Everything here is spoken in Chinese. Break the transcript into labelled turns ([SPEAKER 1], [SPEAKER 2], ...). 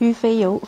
[SPEAKER 1] 鱼肥油